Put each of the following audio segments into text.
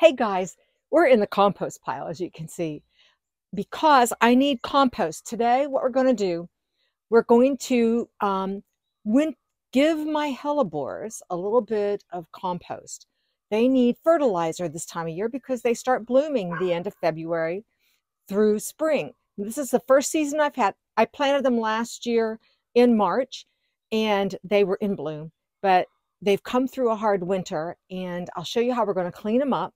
Hey guys, we're in the compost pile, as you can see, because I need compost. Today, what we're going to do, we're going to um, win give my hellebores a little bit of compost. They need fertilizer this time of year because they start blooming the end of February through spring. This is the first season I've had. I planted them last year in March and they were in bloom, but they've come through a hard winter and I'll show you how we're going to clean them up,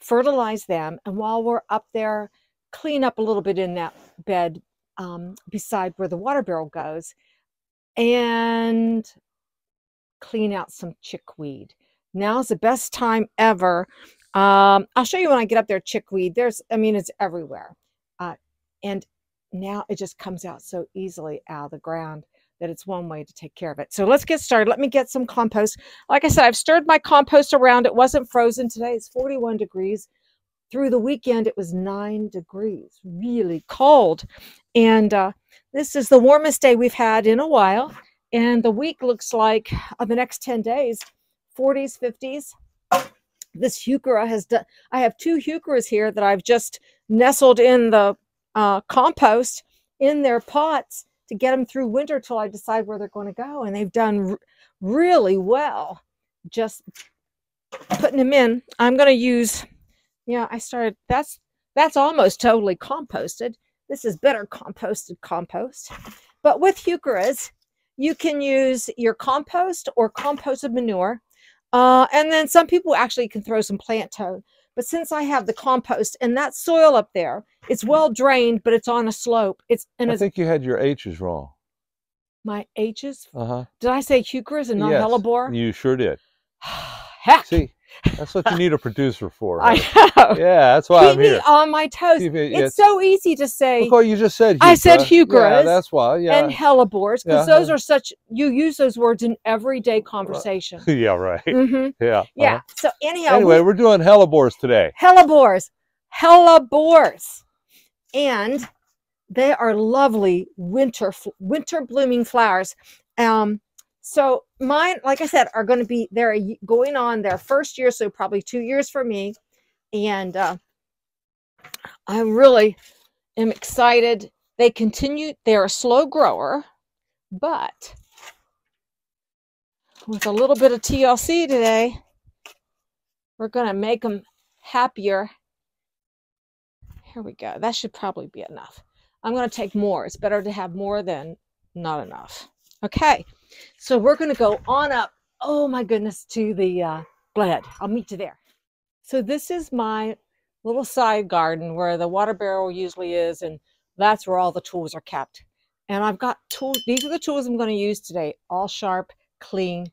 fertilize them. And while we're up there, clean up a little bit in that bed um, beside where the water barrel goes and clean out some chickweed. Now's the best time ever. Um, I'll show you when I get up there, chickweed. There's, I mean, it's everywhere. Uh, and now it just comes out so easily out of the ground that it's one way to take care of it. So let's get started. Let me get some compost. Like I said, I've stirred my compost around. It wasn't frozen today. It's 41 degrees. Through the weekend, it was nine degrees, really cold. And uh, this is the warmest day we've had in a while. And the week looks like uh, the next 10 days, 40s, 50s. This heuchera has done, I have two heucheras here that I've just nestled in the uh, compost in their pots to get them through winter till I decide where they're going to go. And they've done really well just putting them in. I'm going to use, yeah, you know, I started, that's, that's almost totally composted. This is better composted compost. But with heucheras, you can use your compost or composted manure. Uh, and then some people actually can throw some Plant-tone. But since I have the compost and that soil up there, it's well drained, but it's on a slope. It's and I it's, think you had your H's wrong. my H's. Uh huh. Did I say heucheras and not yes, hellebore? You sure did. Heck, See, that's what you need a producer for. I right? know. Yeah, that's why Keep I'm me here. on my toes. Keep it- It's so easy to say Look what you just said. I said heuchera. Yeah, that's why. Yeah. and hellebores because Yeah. those are such you use those words in everyday conversation. yeah. Right. hmm Yeah. Yeah. uh-huh. So anyhow, Anyway, we- we're doing hellebores today. hellebores, hellebores, and they are lovely winter winter blooming flowers. Um, so mine, like I said, are going to be they're going on their first year, so probably two years for me, and uh, I really am excited. They continue. They're a slow grower, but with a little bit of TLC today, we're going to make them happier. Here we go. That should probably be enough. I'm going to take more. It's better to have more than not enough. Okay. So we're going to go on up. Oh my goodness, to the uh, bed. I'll meet you there. So this is my little side garden where the water barrel usually is, and that's where all the tools are kept. And I've got tools. These are the tools I'm going to use today. All sharp, clean,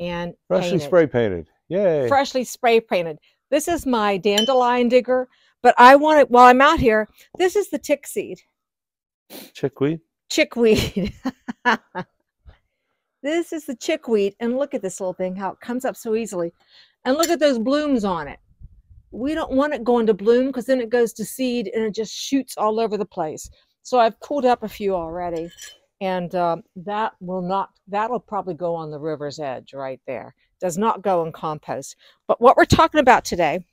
and Freshly painted spray painted. Yay. freshly spray painted. This is my dandelion digger, but I want it while I'm out here. This is the tick seed, Chickweed. chickweed. this is the chickweed, and look at this little thing, how it comes up so easily. And look at those blooms on it. We don't want it going to bloom because then it goes to seed and it just shoots all over the place. So I've pulled up a few already, and um, that will not, that'll probably go on the river's edge right there. Does not go in compost. But what we're talking about today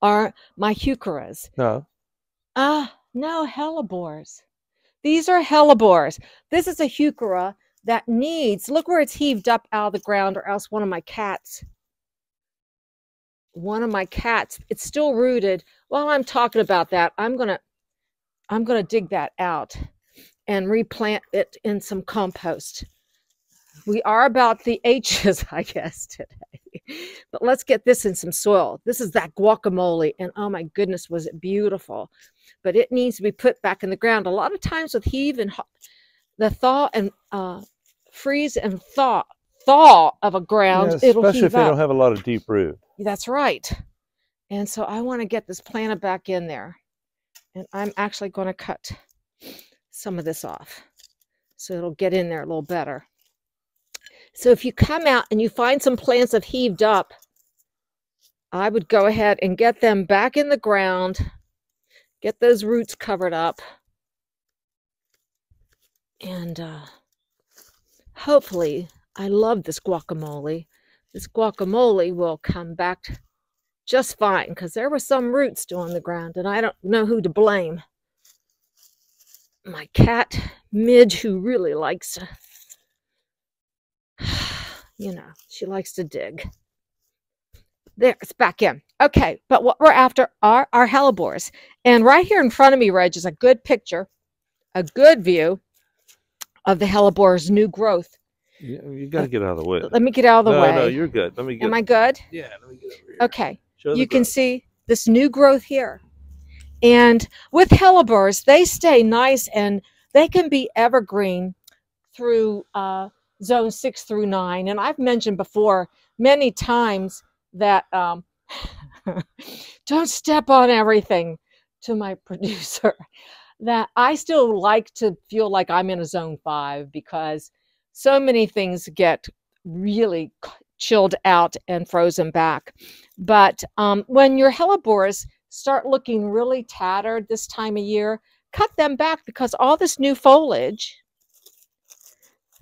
are my heucheras. No. Ah, no, hellebores. These are hellebores. This is a heuchera that needs, look where it's heaved up out of the ground, or else one of my cats, one of my cats, it's still rooted. While I'm talking about that, I'm gonna, I'm gonna dig that out and replant it in some compost. We are about the H's, I guess, today. But let's get this in some soil. This is that guacamole, and oh my goodness, was it beautiful! But it needs to be put back in the ground. A lot of times with heave and the thaw and uh, freeze and thaw thaw of a ground, Yeah, it'll especially if they up. don't have a lot of deep root. That's right. And so I want to get this planted back in there. And I'm actually going to cut some of this off so it'll get in there a little better. So if you come out and you find some plants that heaved up, I would go ahead and get them back in the ground, get those roots covered up, and uh, hopefully, I love this guacamole. This guacamole will come back just fine because there were some roots still on the ground and I don't know who to blame. My cat, Midge, who really likes to, you know, she likes to dig. There, it's back in. Okay, but what we're after are our hellebores. And right here in front of me, Reg, is a good picture, a good view of the hellebore's new growth. You, you got to get out of the way. Let me get out of the no, way. no, you're good. Let me get. Am I good? Yeah, let me get over here. Okay. Show the you can see this new growth here. And with hellebores, they stay nice and they can be evergreen through uh, zone six through nine. And I've mentioned before many times that um, don't step on everything to my producer. That I still like to feel like I'm in a zone five because so many things get really chilled out and frozen back. But um, when your hellebores start looking really tattered this time of year, cut them back because all this new foliage.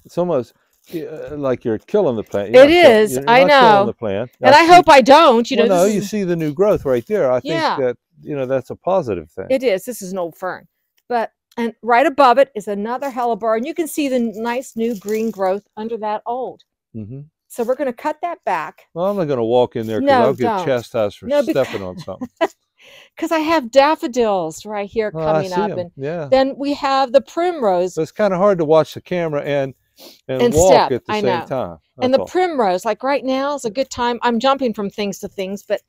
It's almost yeah, like you're killing the plant. It You're kill- is, I know. The plant. And I see- hope I don't. You know, well, no, this you see the new growth right there. I think Yeah. that you know that's a positive thing. it is. This is an old fern. But and right above it is another hellebore, and you can see the nice new green growth under that old. hmm So we're going to cut that back Well, I'm not going to walk in there because No, I'll get don't. chastised for No, stepping on something. because I have daffodils right here Oh, coming up, 'em, and Yeah, then we have the primrose. so it's kind of hard to watch the camera and and, And walk step, at the I same know. time. and the all. primrose like right now is a good time i'm jumping from things to things but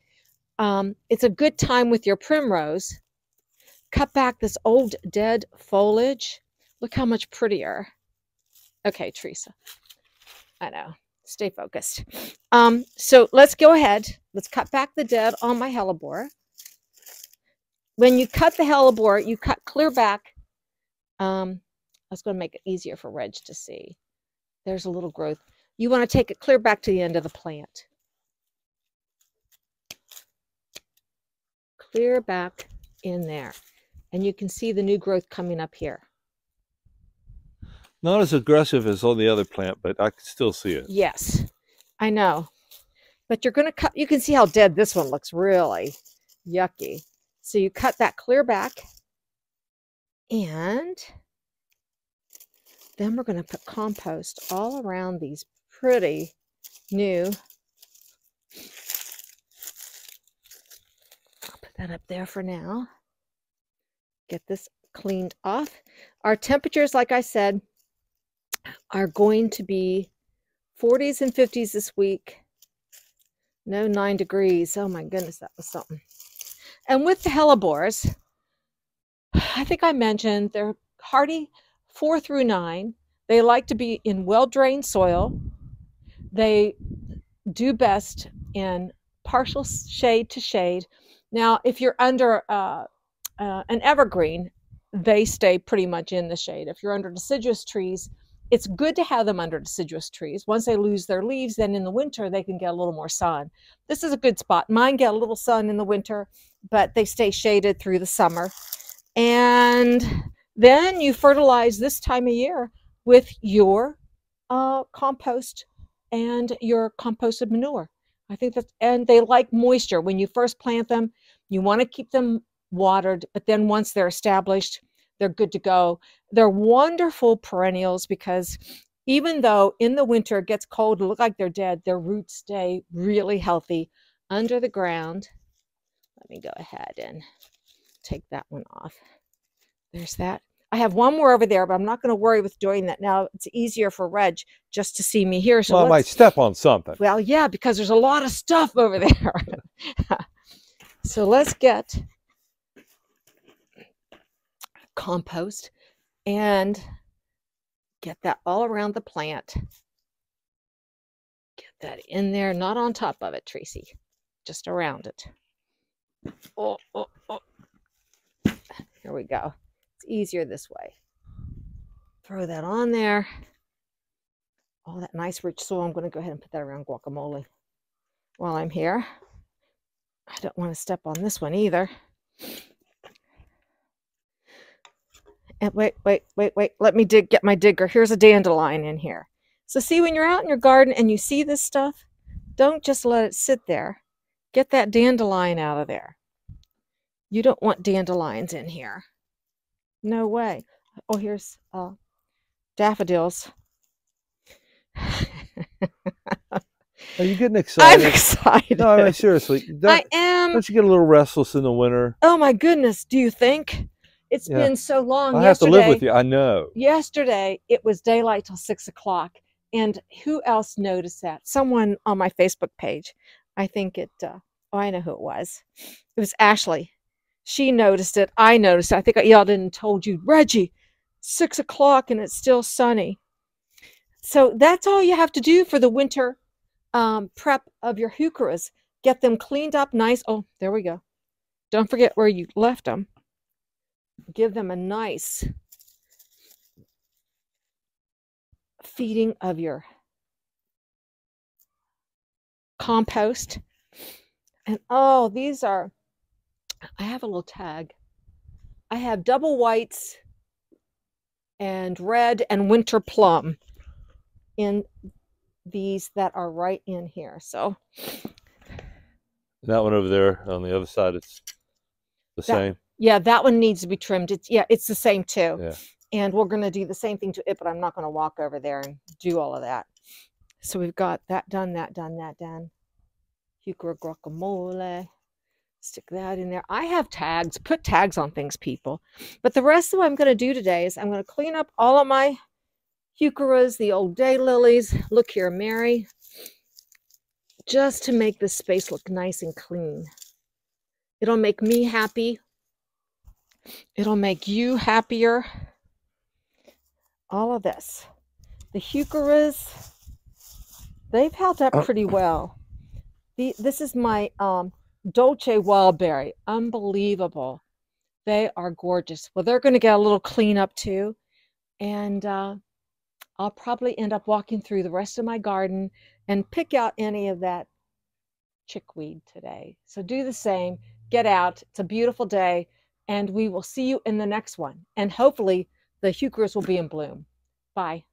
um, it's a good time with your primrose cut back this old dead foliage. Look how much prettier. Okay teresa. I know. Stay focused. Um, so let's go ahead. Let's cut back the dead on my hellebore. When you cut the hellebore you cut clear back. Um, i was going to make it easier for reg to see. There's a little growth. You want to take it clear back to the end of the plant. Clear back in there. And you can see the new growth coming up here. Not as aggressive as on the other plant, but I can still see it. Yes, I know. But you're going to cut, you can see how dead this one looks really yucky. So you cut that clear back. And then we're going to put compost all around these pretty new. I'll put that up there for now. Get this cleaned off. Our temperatures, like I said, are going to be 40s and 50s this week. No nine degrees. Oh my goodness, that was something. And with the hellebores, I think I mentioned they're hardy four through nine. They like to be in well drained soil. They do best in partial shade to shade. Now, if you're under uh, uh, an evergreen, they stay pretty much in the shade. If you're under deciduous trees, it's good to have them under deciduous trees. Once they lose their leaves, then in the winter they can get a little more sun. This is a good spot. Mine get a little sun in the winter, but they stay shaded through the summer. And then you fertilize this time of year with your uh, compost and your composted manure. I think that's, and they like moisture. When you first plant them, you want to keep them watered, but then once they're established, they're good to go. They're wonderful perennials because even though in the winter it gets cold and look like they're dead, their roots stay really healthy under the ground. Let me go ahead and take that one off. There's that. I have one more over there, but I'm not going to worry with doing that now. It's easier for Reg just to see me here. So well, I might step on something. well, yeah, because there's a lot of stuff over there. so let's get compost and get that all around the plant. Get that in there, not on top of it, Tracy, just around it. Oh, oh, oh. Here we go. It's easier this way. Throw that on there all that nice rich soil. I'm going to go ahead and put that around guacamole while I'm here. I don't want to step on this one either. And wait, wait, wait, wait. Let me dig, get my digger. Here's a dandelion in here. So see, when you're out in your garden and you see this stuff, don't just let it sit there. Get that dandelion out of there. You don't want dandelions in here. No way. Oh, here's uh, daffodils. Are you getting excited? I'm excited? no, I mean, seriously. Don't, I am. don't you get a little restless in the winter? Oh my goodness. Do you think? It's Yeah. been so long. I have to yesterday, live with you. I know. Yesterday, it was daylight till six o'clock. And who else noticed that? Someone on my Facebook page. I think it, uh, oh, I know who it was. It was Ashley. She noticed it. I noticed it. I think I yelled in and told you, Reggie, six o'clock and it's still sunny. So that's all you have to do for the winter um, prep of your heucheras. Get them cleaned up nice. Oh, there we go. Don't forget where you left them. Give them a nice feeding of your compost. And oh, these are, I have a little tag. I have double whites and red and winter plum in these that are right in here. So That one over there on the other side, it's the That- same. Yeah, that one needs to be trimmed. It's yeah, it's the same too. Yeah. And we're gonna do the same thing to it, but I'm not gonna walk over there and do all of that. So we've got that done, that done, that done. Heuchera guacamole. Stick that in there. I have tags. Put tags on things, people. But the rest of what I'm going to do today is I'm going to clean up all of my heucheras, the old daylilies. Look here, Mary. Just to make this space look nice and clean. It'll make me happy. It'll make you happier. All of this. The heucheras, they've held up Oh. pretty well. The, this is my um, Dolce Wildberry. Unbelievable. They are gorgeous. Well, they're going to get a little cleanup too. And uh, I'll probably end up walking through the rest of my garden and pick out any of that chickweed today. So do the same. Get out. It's a beautiful day. And we will see you in the next one. And hopefully the heucheras will be in bloom. Bye.